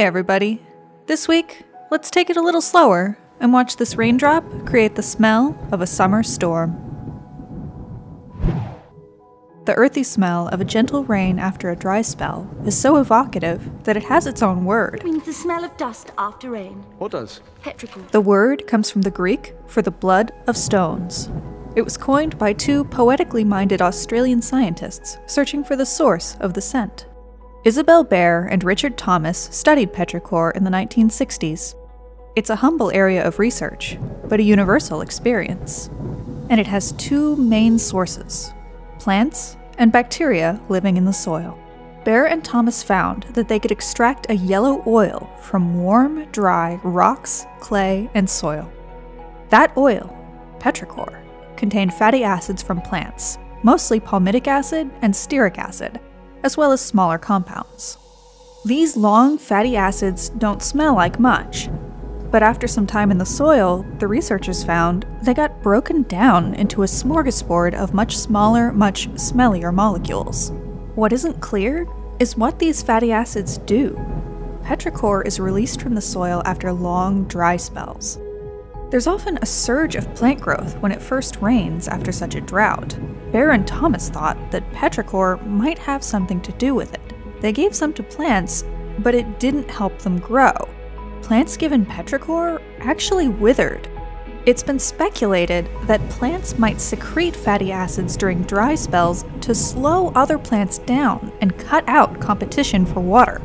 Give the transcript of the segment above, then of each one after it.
Hey, everybody. This week, let's take it a little slower and watch this raindrop create the smell of a summer storm. The earthy smell of a gentle rain after a dry spell is so evocative that it has its own word. means the smell of dust after rain. What does? Petrichor. The word comes from the Greek for the blood of stones. It was coined by two poetically minded Australian scientists searching for the source of the scent. Isabel Bear and Richard Thomas studied petrichor in the 1960s. It's a humble area of research, but a universal experience. And it has two main sources plants and bacteria living in the soil. Bear and Thomas found that they could extract a yellow oil from warm, dry rocks, clay, and soil. That oil, petrichor, contained fatty acids from plants, mostly palmitic acid and stearic acid, as well as smaller compounds. These long fatty acids don't smell like much, but after some time in the soil, the researchers found they got broken down into a smorgasbord of much smaller, much smellier molecules. What isn't clear is what these fatty acids do. Petrichor is released from the soil after long, dry spells. There's often a surge of plant growth when it first rains after such a drought. Bear and Thomas thought that petrichor might have something to do with it. They gave some to plants, but it didn't help them grow. Plants given petrichor actually withered. It's been speculated that plants might secrete fatty acids during dry spells to slow other plants down and cut out competition for water,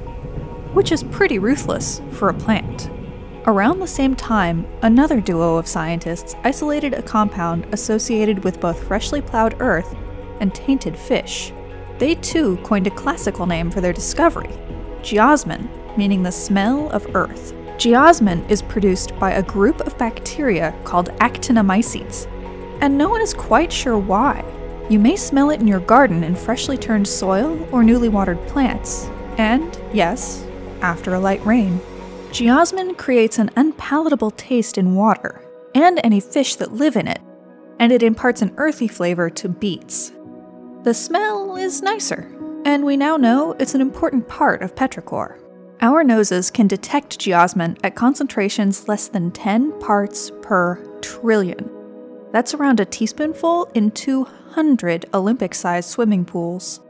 which is pretty ruthless for a plant. Around the same time, another duo of scientists isolated a compound associated with both freshly plowed earth and tainted fish. They too coined a classical name for their discovery geosmin, meaning the smell of earth. Geosmin is produced by a group of bacteria called actinomycetes, and no one is quite sure why. You may smell it in your garden in freshly turned soil or newly watered plants, and, yes, after a light rain. Geosmin creates an unpalatable taste in water, and any fish that live in it, and it imparts an earthy flavor to beets. The smell is nicer, and we now know it's an important part of petrichor. Our noses can detect geosmin at concentrations less than 10 parts per trillion. That's around a teaspoonful in 200 Olympic sized swimming pools.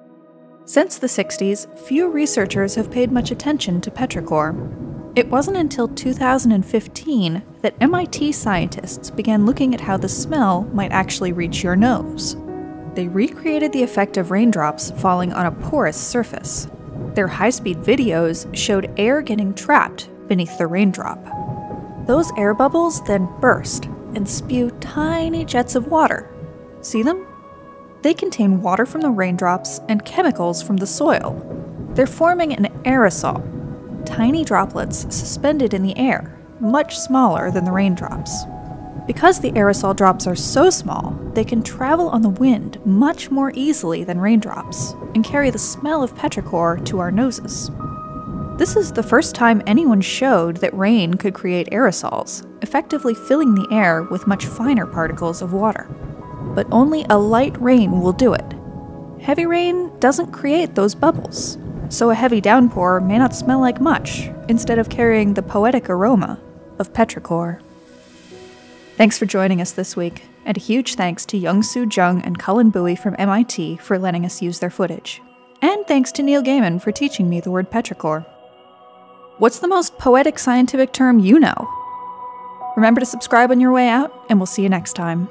Since the 60s, few researchers have paid much attention to petrichor. It wasn't until 2015 that MIT scientists began looking at how the smell might actually reach your nose. They recreated the effect of raindrops falling on a porous surface. Their high speed videos showed air getting trapped beneath the raindrop. Those air bubbles then burst and spew tiny jets of water. See them? They contain water from the raindrops and chemicals from the soil. They're forming an aerosol, tiny droplets suspended in the air, much smaller than the raindrops. Because the aerosol drops are so small, they can travel on the wind much more easily than raindrops and carry the smell of petrichor to our noses. This is the first time anyone showed that rain could create aerosols, effectively filling the air with much finer particles of water. But only a light rain will do it. Heavy rain doesn't create those bubbles, so a heavy downpour may not smell like much, instead of carrying the poetic aroma of petrichor. Thanks for joining us this week, and a huge thanks to Young Soo Jung and Cullen Buie from MIT for letting us use their footage. And thanks to Neil Gaiman for teaching me the word petrichor. What's the most poetic scientific term you know? Remember to subscribe on your way out, and we'll see you next time.